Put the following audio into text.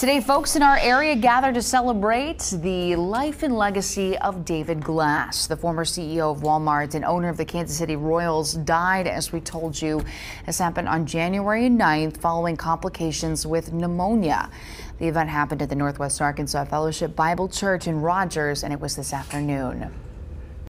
Today, folks in our area gather to celebrate the life and legacy of David Glass. The former CEO of Walmart and owner of the Kansas City Royals died, as we told you. This happened on January 9th following complications with pneumonia. The event happened at the Northwest Arkansas Fellowship Bible Church in Rogers, and it was this afternoon.